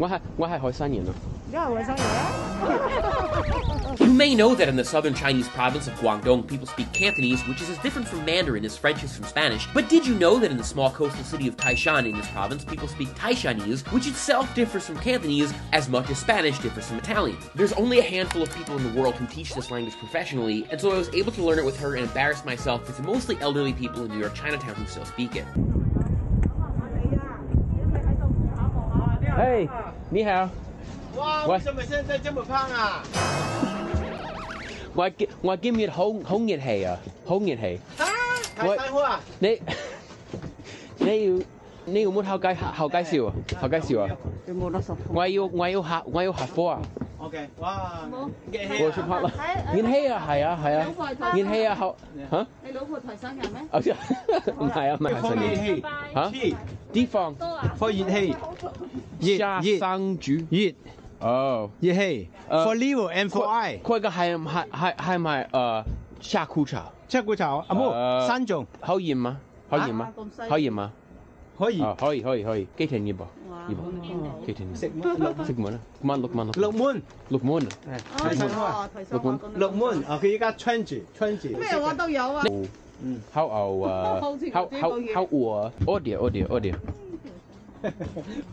我系我系海山人啊。 You may know that in the southern Chinese province of Guangdong, people speak Cantonese, which is as different from Mandarin as French is from Spanish. But did you know that in the small coastal city of Taishan in this province, people speak Taishanese, which itself differs from Cantonese as much as Spanish differs from Italian? There's only a handful of people in the world who teach this language professionally, and so I was able to learn it with her and embarrass myself with the mostly elderly people in New York Chinatown who still speak it. 嘿，你好，哇，喂。为什么现在这么胖啊？我今我今日好好熱氣啊，好熱氣。啊，台山话，你 你要你要冇後介後介紹啊？後介紹啊？我要我要下我要下火啊！OK，哇，嘅我去拍啦。熱氣啊，係啊係啊，熱氣啊後嚇？你老婆台山人咩？啊 唔係啊唔係開熱係氣，嚇？氣，地方開熱氣，熱下熱生煮。熱哦。熱氣誒，for liver and for eye，佢嘅係唔係係係咪誒下褲茶？赤骨茶啊，冇誒三種，可以嗎？可以嗎？可以嗎？可以。啊，可以可以可以，幾錢一磅？哇一磅幾錢？食乜？食滿啊？六蚊六蚊六門，六蚊啊！台山話六蚊六門。啊，佢依家 twenty twenty，咩我都有啊！嗯，烤牛啊好似，烤烤嗰啲個嘢烤鵝啊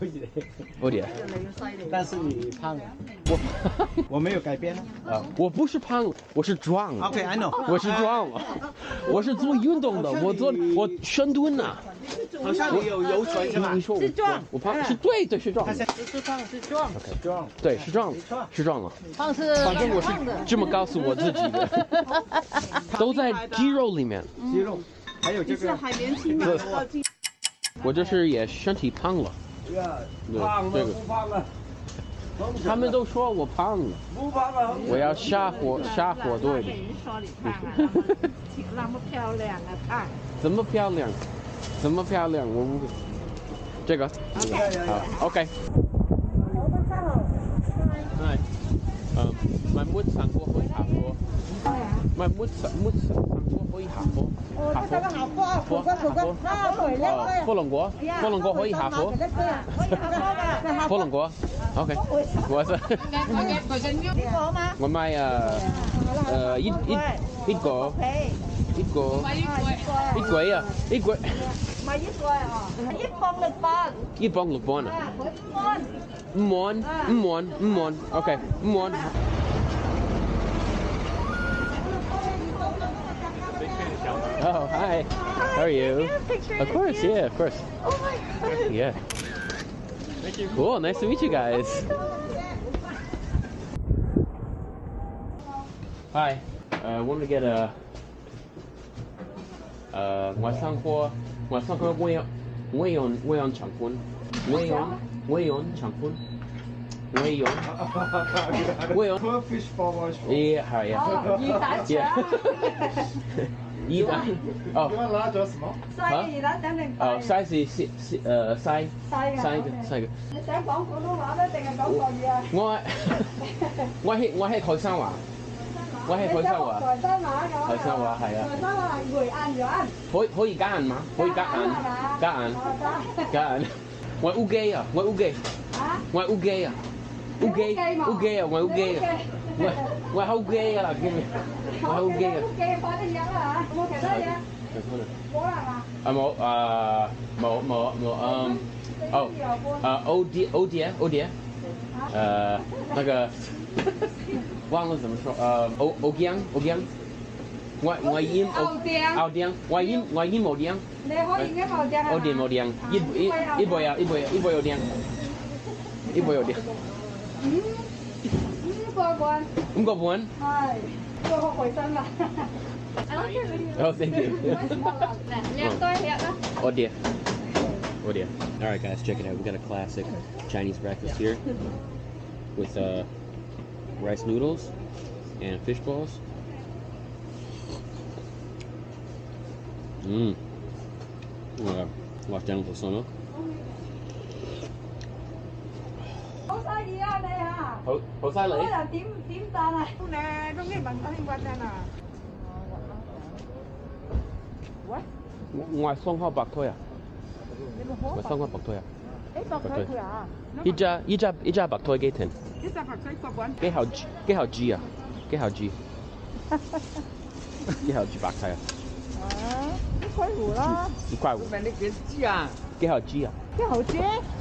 ，order order order 好熱氣，order 你要犀利。但是你胖了，我 我没有改变啊，我不是胖，我是壯。，OK，I know，我是壯，我是做運動的，我做我深蹲呐。好像你有游水是吧你？說我是壯我胖是對对是壮他，现不是胖是壮，壮，对是壯是壯了。胖是反正我是。这么告诉我自己的，都在肌肉里面。肌肉，还有這個。还年轻嘛，我这是也身体胖了，对胖了这个不胖了？他们都说我胖了，不胖了，我要下火下火队人。说你胖啊，那么漂亮啊，胖。怎么漂亮？怎么漂亮？我不这个好，OK。係，誒，咪抹上過可以下課，咪抹上抹上過可以下課，下課，下課，下課。哦，火龍果，火龍果可以下課，火龍果，OK，我是我買啊，誒一一一個一個一櫃啊，一櫃一磅六磅啊，五蚊五蚊五蚊，OK，五蚊。Hi. How are you? Of course, yeah, of course. Oh my god. Yeah. Thank you. Cool. Nice to meet you guys. Hi. I uh, wanted to get a. Uh, 我上課，我上課我要我要我要長寬，我要我要長寬，我要我要。Poor fish for us. Yeah, 係啊。魚蛋 Yeah. 魚蛋。哦。要拿咗什麼？嚇？哦，size 是是是誒 size size 嘅 size 嘅。你想講普通話咧，定係講國語啊？我係我係我係台山話，我係台山話，台山話咁。台山話係啊台山話係回硬咗。可以可以加硬嗎？可以加硬加硬加硬。我係烏雞啊！我係烏雞，啊？我係烏雞啊！烏雞烏雞啊！我係烏雞啊！我係我係烤雞㗎啦，叫咩？我係烤雞啊！烏雞快啲飲啦嚇！有冇其他嘢？冇啦係嘛？啊冇啊冇冇冇嗯哦啊 O D O D O D 呃那个忘了怎么说呃 O O 姜 O 姜我我音牛釘 O 姜我音我音冇姜你可以嘅冇正係嘛 O 點冇姜一一一杯啊一杯一杯有姜一杯有姜五五个半五个半系做学卫生啦。 Oh thank you 两堆吃啦。 Oh dear. Oh dear. All right, guys, check it out. We got a classic Chinese breakfast here with uh, rice noodles and fish balls. Mmm. Uh, wash down with some milk. 好生意啊你嚇！好好犀利。嗰人點點讚啊？咧，中意問我興揾啊！我係雙開白腿啊！我雙開白腿啊！誒白腿佢啊，依家依家依家白腿幾錢？一隻白腿個碗，幾號 G 幾號 G 啊？幾號 G？幾號 G 白菜啊？啊，一塊五啦，一塊五。买那个鸡啊，幾號 G 啊？一毫子，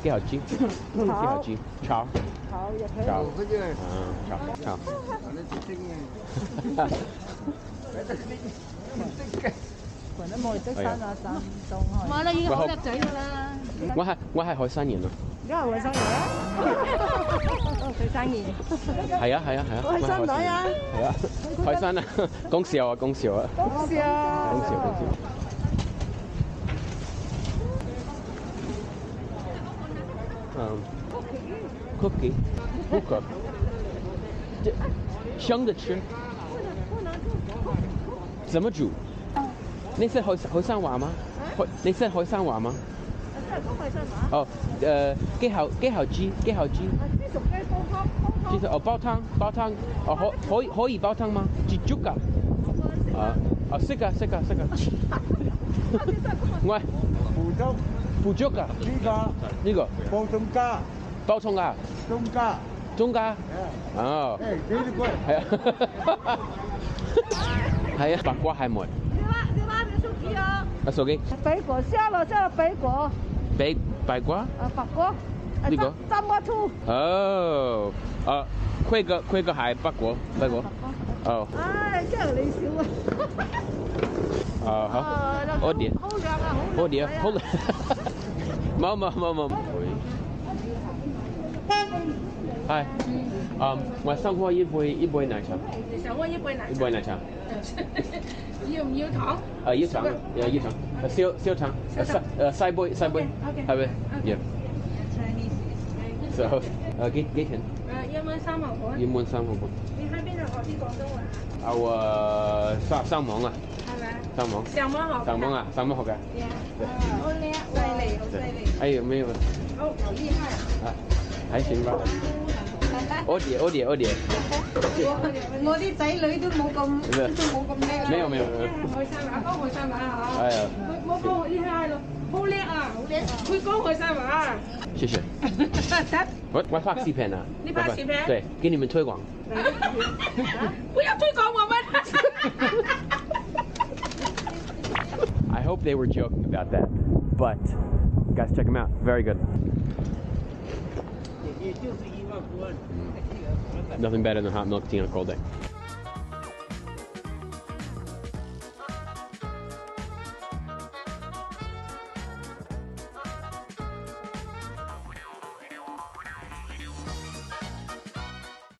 幾號 G？幾號 G？炒好又可以。炒我就嗯炒炒。反正就这个。群都冇識生啊，賺唔到係。買啦，已經好叻仔㗎啦。我係我係海山人啊。而 家係衞生人啊，海生人。係啊係啊係啊。海山女啊係啊，海山啊，講笑啊講笑啊，講笑啊！講笑講笑。嗯，cookie cooker，这生的吃，怎么煮？你是海海山話嗎？海你識海山話嗎？真係講衞生話。哦，誒幾號幾號雞幾號雞？豬熟雞煲湯，煲湯。其實哦煲湯煲湯，哦可可以可以煲湯嗎？煮粥㗎？啊啊識㗎識 㗎識㗎。我福州腐粥㗎呢個呢個包中家包葱啊？中家，中加哦。誒幾多貴？係啊係啊白瓜係梅你拉你拉你手機啊！啊手機白果蝦咯，即係北果，白白瓜？啊白果，呢個三個兔。哦啊輝哥輝哥係白果白果。哦。唉，真係你少啊！啊好。好啲好靚啊，好好啲好冇冇冇冇。係嗯我想喝一杯一杯奶茶。你想喝一杯奶茶？一杯奶茶。要唔要糖？啊一腸誒一腸誒小小腸誒細誒細杯細杯係咪？Yeah。So 誒幾幾錢？誒一蚊三毫半。一蚊三毫半。你喺邊度學啲廣東話？有誒三三網啊，係咪啊？三網，上網學。三網啊，三網學嘅。好叻，犀利，好犀利。哎有沒有？好，好厲害。啊，還行吧。我點我點我點，我啲仔女都冇咁都冇咁叻啦！沒有沒有沒有。海山話，講海山話嚇。哎呀，我我講厲害咯，好叻啊，好叻！会讲海山话。谢谢。我我拍视频啊。你拍视频对，给你们推广。不要推广我们。 I hope they were joking about that, but guys, check them out. Very good. 也就是一万多。 Nothing better than hot milk tea on a cold day.